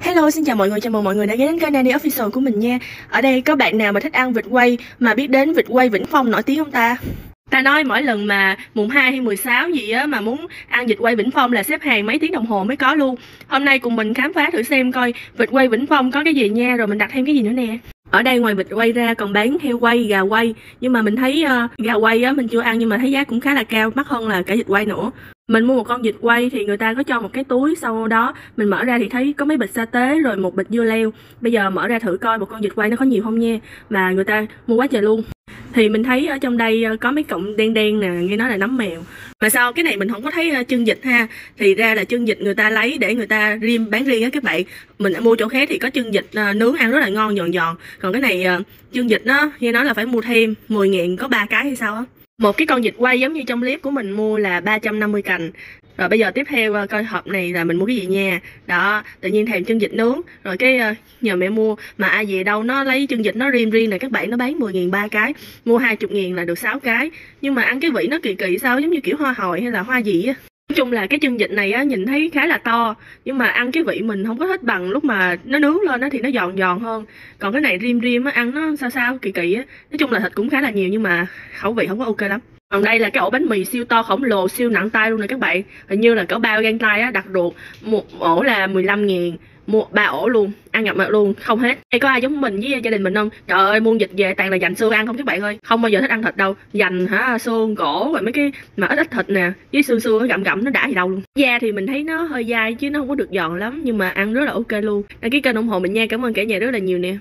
Hello, xin chào mọi người, chào mừng mọi người đã ghé đến kênh Nanny Official của mình nha. Ở đây có bạn nào mà thích ăn vịt quay mà biết đến vịt quay Vĩnh Phong nổi tiếng không ta? Ta nói mỗi lần mà mùng 2 hay 16 gì á mà muốn ăn vịt quay Vĩnh Phong là xếp hàng mấy tiếng đồng hồ mới có luôn. Hôm nay cùng mình khám phá thử xem coi vịt quay Vĩnh Phong có cái gì nha rồi mình đặt thêm cái gì nữa nè ở đây ngoài vịt quay ra còn bán heo quay, gà quay. Nhưng mà mình thấy uh, gà quay á mình chưa ăn nhưng mà thấy giá cũng khá là cao Mắc hơn là cả vịt quay nữa. Mình mua một con vịt quay thì người ta có cho một cái túi sau đó mình mở ra thì thấy có mấy bịch sa tế rồi một bịch dưa leo. Bây giờ mở ra thử coi một con vịt quay nó có nhiều không nha mà người ta mua quá trời luôn thì mình thấy ở trong đây ờ, có mấy cọng đen đen nè, nghe nói là nấm mèo. Mà sao, cái này mình không có thấy ờ, chân vịt ha? Thì ra là chân vịt người ta lấy để người ta riêng, bán riêng á các bạn. Mình mua chỗ khác thì có chân vịt ờ, nướng ăn rất là ngon, giòn giòn. Còn cái này chân vịt nó, nghe nói là phải mua thêm 10 ngàn có ba cái hay sao á. Một cái con vịt quay giống như trong clip của mình mua là 350 cành rồi bây giờ tiếp theo ờ, coi hộp này là mình mua cái gì nha. Đó, tự nhiên thèm chân vịt nướng. Rồi cái ờ, nhờ mẹ mua. Mà ai về đâu, nó lấy chân vịt nó riêng riêng này các bạn nó bán 10 nghìn ba cái. Mua 20 nghìn là được 6 cái. Nhưng mà ăn cái vị nó kỳ kỳ sao, giống như kiểu hoa hồi hay là hoa gì á. Nói chung là cái chân vịt này á, nhìn thấy khá là to. Nhưng mà ăn cái vị mình không có thích bằng lúc mà nó nướng lên á thì nó giòn giòn hơn. Còn cái này rim rim á, ăn nó sao sao kỳ kỳ á. Nói chung là thịt cũng khá là nhiều nhưng mà khẩu vị không có ok lắm còn đây là cái ổ bánh mì siêu to khổng lồ, siêu nặng tay luôn nè các bạn. Hình như là cỡ bao gan tay á, đặt ruột một ổ là 15 ngàn. Mua ba ổ luôn, ăn ngập mặt luôn, không hết. Hay có ai giống mình với gia đình mình không? Trời ơi, muôn dịch về toàn là dành xương ăn không các bạn ơi? Không bao giờ thích ăn thịt đâu. Dành hả xương cổ rồi mấy cái mà ít ít thịt nè, với xương xương nó gặm gặm, nó đã gì đâu luôn. Da thì mình thấy nó hơi dai chứ nó không có được giòn lắm, nhưng mà ăn rất là ok luôn. Đăng ký kênh ủng hộ mình nha, cảm ơn cả nhà rất là nhiều nè.